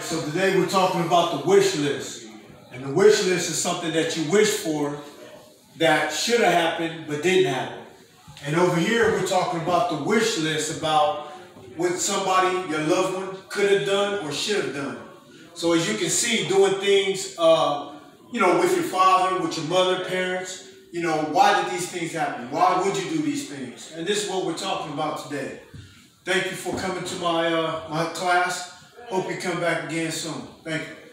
So today we're talking about the wish list. And the wish list is something that you wish for that should have happened but didn't happen. And over here we're talking about the wish list about what somebody, your loved one, could have done or should have done. So as you can see, doing things, uh, you know, with your father, with your mother, parents, you know, why did these things happen? Why would you do these things? And this is what we're talking about today. Thank you for coming to my, uh, my class. Hope you come back again soon. Thank you.